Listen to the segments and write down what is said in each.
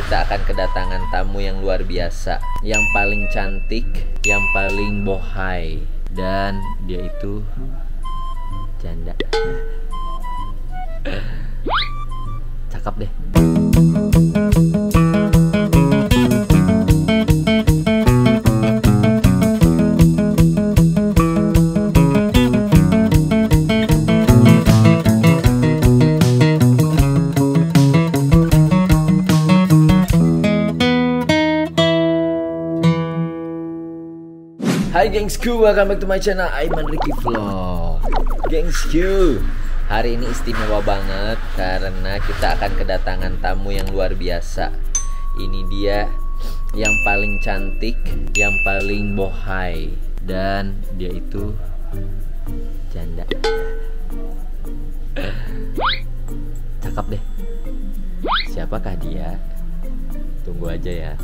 kita akan kedatangan tamu yang luar biasa, yang paling cantik, yang paling bohai, dan dia itu janda. Cakep deh. Gengsku, welcome back to my channel. Aiman Ricky Vlog. Gengsku Hari ini istimewa banget Karena kita akan kedatangan tamu yang luar biasa. Ini dia yang paling cantik Yang paling bohai Dan dia itu Janda. Cakep deh. Siapakah dia? Tunggu aja ya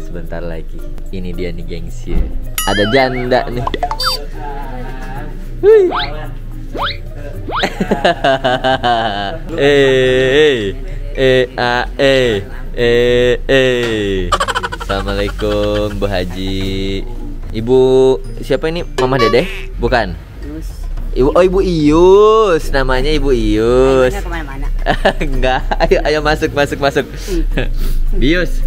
Sebentar lagi. Ini dia nih gengsi. Ada janda nih. Hui. eh, eh, a, eh, eh, eh. Assalamualaikum Bu Haji. Ibu siapa ini? Mama Dede? Bukan. Ibu oh Ibu Ius, namanya Ibu Ius. Enggak, ayo ayo masuk masuk masuk. Bius.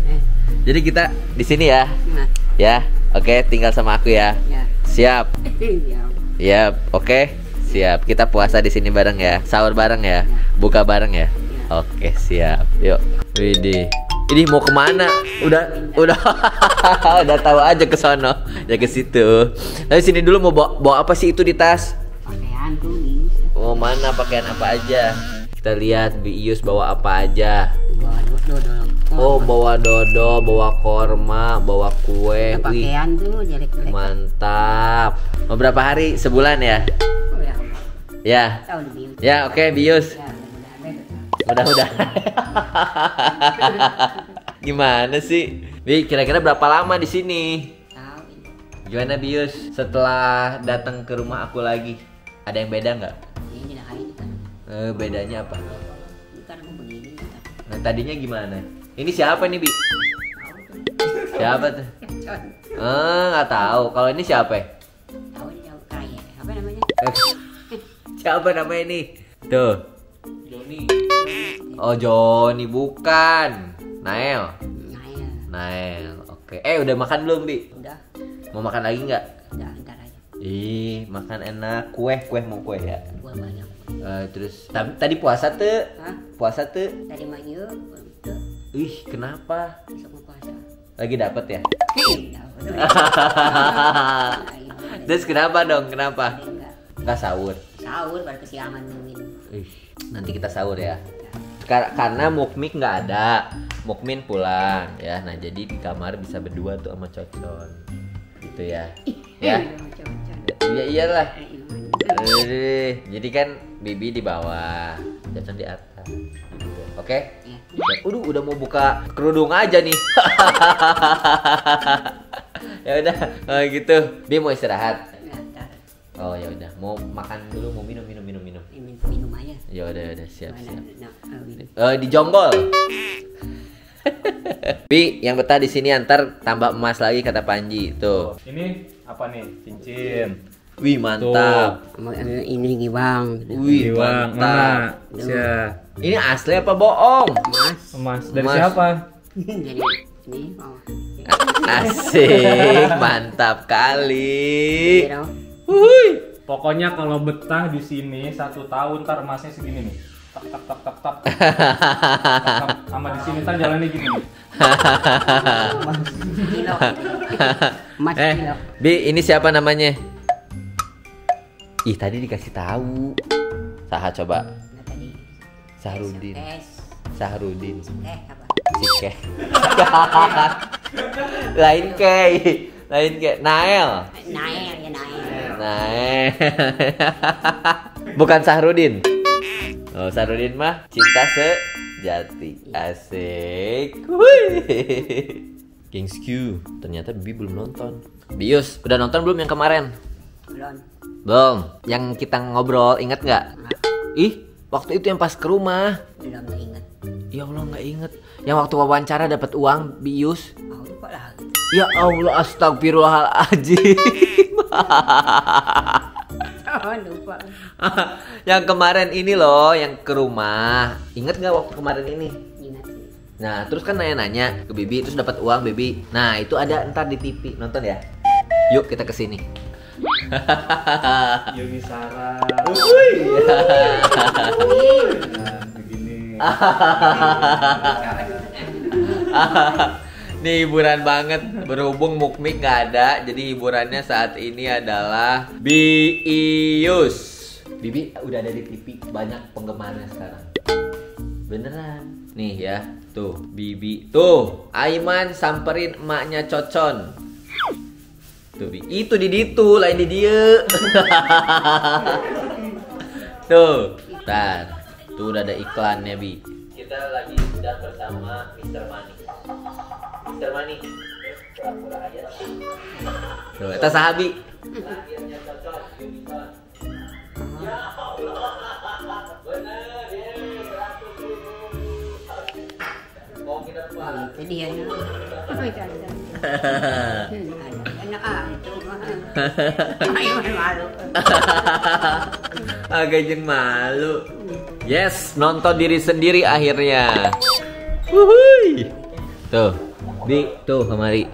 Jadi kita di sini ya. Nah, Ya. Oke, tinggal sama aku ya. ya. Siap. Ya. Ya, oke. Siap. Kita puasa di sini bareng ya. Sahur bareng ya. Buka bareng ya. Oke, siap. Yuk. Widih. Ini mau ke mana? Udah, udah, udah tahu aja ke sono, ya ke situ. Tapi sini dulu mau bawa, bawa apa sih itu di tas? Pakaian tuh bisa. Mau mana pakaian apa aja? Kita lihat Bi Ius bawa apa aja. Bawa. Oh, bawa dodo, bawa korma, bawa kue. Ada Wih, pakaian tuh jelek-jelek. mantap. Mau berapa hari? Sebulan ya? Oh, ya. Ya. Ya, oke, Bius. Ya, mudah-mudahan deh. Mudah-mudahan. Gimana sih? Bi, kira-kira berapa lama di sini? Gimana Bius? Setelah datang ke rumah aku lagi, ada yang beda nggak? Eh, bedanya apa? Nah, tadinya gimana? Ini siapa nih, Bi? Siapa tuh? Eh, nggak tahu. Kalau ini siapa? Tahu ini tahu kaya. Apa namanya? Eh, siapa namanya ini? Tuh. Joni Oh, Joni bukan. Nael. Ya. Nael. Oke. Eh, udah makan belum, Bi? Udah. Mau makan lagi nggak? Udah, ntar aja. Ih, makan enak. Kue, kue mau kue ya. Gua banyak. Eh, terus tadi puasa tuh. Hah? Puasa tuh. Tadi mah yuk. Tuh. Ih, kenapa? Besok mau puasa. Lagi dapet ya? Terus kenapa dong? Kenapa? Enggak. Nggak sahur. Sahur baru kesiangan nungguin. Ih, nanti kita sahur ya. Kar- karena Mukmik nggak ada, Mukmin pulang ya. Nah jadi di kamar bisa berdua tuh sama Cocon, gitu ya. Ya, iya iyalah. Eh, Jadi kan Bibi di bawah, Cocon di atas. Oke? Iya. Ya, Udah, udah mau buka kerudung aja nih. ya udah, oh, gitu. Bi mau istirahat. Oh ya udah, mau makan dulu, mau minum, minum, minum, minum. Minum, minum aja. Ya udah, udah siap, siap. Eh di Jonggol. Bi, yang betah di sini antar tambah emas lagi kata Panji. Tuh. ini apa nih cincin Wih, mantap. Yang ini nih bang, Wih, Bang, mantap. Sia. Ini asli apa bohong? mas. emas dari Emas. siapa Jadi ini mau. Asik, mantap kali. Kira, Wuih. pokoknya kalau betah di sini satu tahun ntar emasnya segini nih tak tak tak tak tak Tak, tak. sama di sini ntar jalannya gini nih. kilo. Mas Eh, kilo. Bi, ini siapa namanya? Ih, tadi dikasih tahu. Saha coba. Sahrudin. Sahrudin. Eh apa? Sike. Lain kei. Lain kei. Nael. Nael ya nael. Nael. Bukan Sahrudin. Oh, Sahrudin mah cinta sejati. Asik. Wih. Kings Q. Ternyata Bibi belum nonton. Bius, udah nonton belum yang kemarin? Belum. Belum. Yang kita ngobrol, ingat nggak? Ih, waktu itu yang pas ke rumah. Belum tak ingat. Ya Allah nggak inget. Yang waktu wawancara dapat uang bius. Oh, lupa. Ya Allah astagfirullahaladzim. Oh, lupa. yang kemarin ini loh, yang ke rumah. Ingat nggak waktu kemarin ini? Ingat. Nah, terus kan nanya-nanya ke Bibi, terus dapat uang Bibi. Nah, itu ada ntar di TV. Nonton ya. Yuk kita ke sini. Yuni Sarah. Nah, begini. Nih hiburan banget. Berhubung Mukmik nggak ada Jadi hiburannya saat ini adalah Biius. Bibi udah ada di TV Banyak penggemarnya sekarang. Beneran. Nih ya Tuh Bibi. Tuh Aiman samperin emaknya Cocon Tuh Itu di ditu Lain di dia Tuh Ntar Tuh udah ada iklannya Bi Kita lagi sedang bersama Mr. Money Mr. Aja Tuh, kita sahabi Itu dia. Oh, itu ada. Ah, malu. Agak jeng malu Yes, nonton diri sendiri akhirnya Wuhui Tuh, Bi, tuh kemari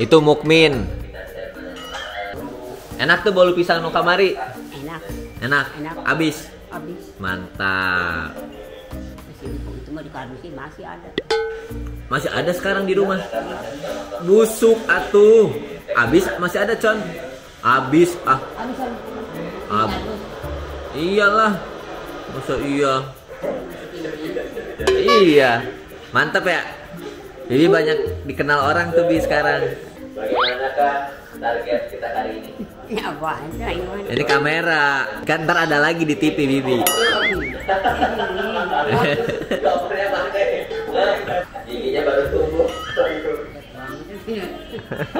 Itu Mukmin Enak tuh bolu pisang nu kamari Enak. Enak, Enak. abis Habis. Mantap Masih itu mah di kardus masih ada. Masih ada sekarang di rumah. Busuk atuh. Abis masih ada con? Abis ah. Ab Iyalah. Masa iya? Iya. Mantap ya? Jadi banyak dikenal orang tuh Bi sekarang. Bagaimanakah target kita hari ini? Ya apa aja Iwan. Ini kamera Kan ntar ada lagi di TV Bibi Giginya baru tumbuh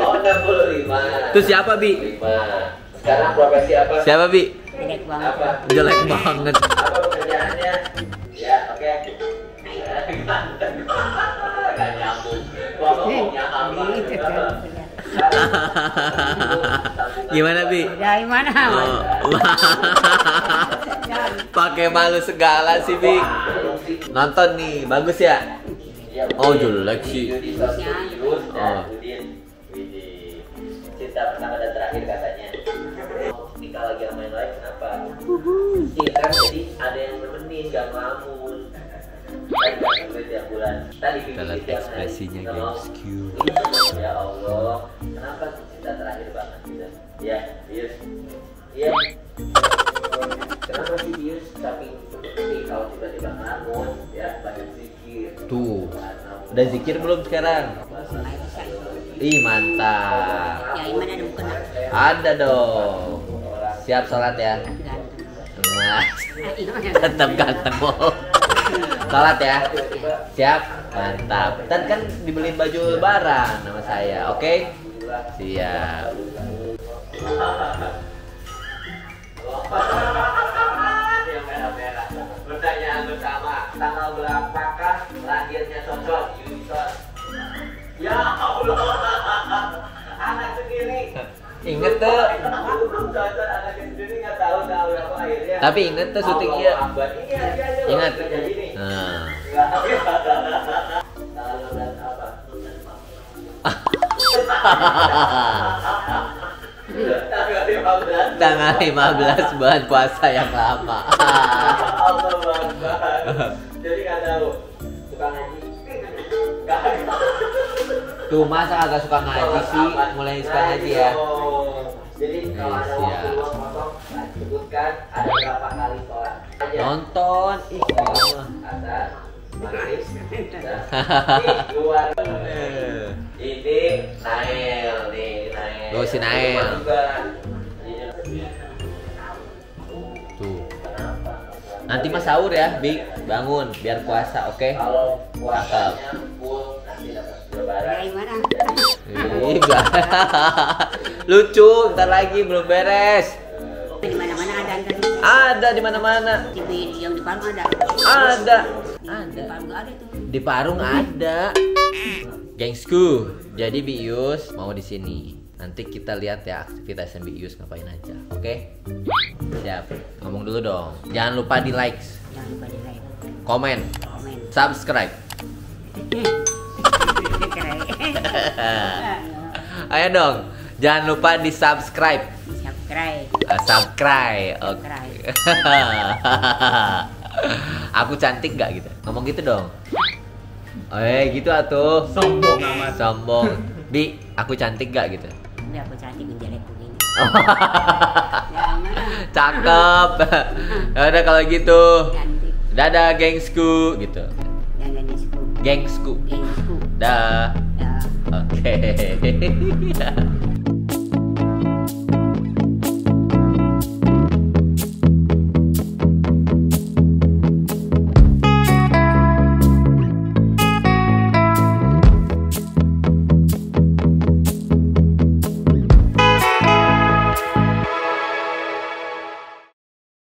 Oh 65 Itu siapa Bi? Sekarang profesi apa? Siapa Bi? Jelek banget. Jelek banget apa pekerjaannya ya oke Gak nyambung ngomongnya apa kan. Gimana Bi? Dari mana? Oh. Pakai malu segala sih Bi Nonton nih, bagus ya? Oh jelek sih Oh. cinta pertama dan terakhir katanya nikah lagi sama yang lain kenapa Iya kan jadi ada yang nemenin gak kasih hari. ekspresinya. Games Q. Ya Allah Kenapa cinta terakhir banget gitu Ya Bius Iya Kenapa sih Bius Saking seperti kalau tiba-tiba ngelamun Ya banyak zikir Tuh Udah zikir belum sekarang? Ih mantap Ya Iman ada bukan? Ada dong Siap sholat ya Ganteng. Iman tetap ganteng wow. Sholat ya Siap Mantap Tadi kan dibeliin baju lebaran sama saya Oke Siap yang merah-merah. Pertanyaan bersama, tanggal berapakah lahirnya Cocok Unison? Ya Allah, anak sendiri. Inget tuh Cocok anak sendiri nggak tahu tahu. Tapi inget tuh syutingnya. Iya, iya, iya. Ingat. Nah. Tanggal berapa apa? Tanggal 15. Tanggal 15 bulan puasa yang lama. Jadi nggak tahu. Suka ngaji. Tuh masa agak suka ngaji sih Mulai suka ngaji ya Jadi kalau ada Yes, waktu sebutkan ada berapa kali sholat aja. Nonton Ih Oh, asar, maghrib, ini luar. Ini Nail nih, Nail. Oh, si Nail. Rumah juga. Ini Tuh Nanti mas sahur ya Bi Bangun biar puasa oke Kalau puasanya full nanti dapat lebaran. Dari mana? Ih, gak- Lucu ntar lagi belum beres Di mana-mana ada di mana mana TV yang di Palma ada. Ada Di Ada. Parung nggak ada tuh. Di Parung ada. Gengsku. Jadi Bius mau di sini. Nanti kita lihat ya aktivitasnya Bius ngapain aja. Oke? Siap. Ngomong dulu dong. Jangan lupa di like, Jangan lupa di like, komen, komen. subscribe. Ayo dong. Jangan lupa di subscribe. Subscribe. Uh, subscribe. Oke. Aku cantik gak gitu? Ngomong gitu dong. Eh gitu atuh. Sombong amat. Sombong. Bi, aku cantik gak gitu? Udah aku cantik menjelek begini. Cakep. Ya udah kalau gitu. Cantik. Dadah gengsku gitu. Gengsku. Gengsku. Dah. Oke.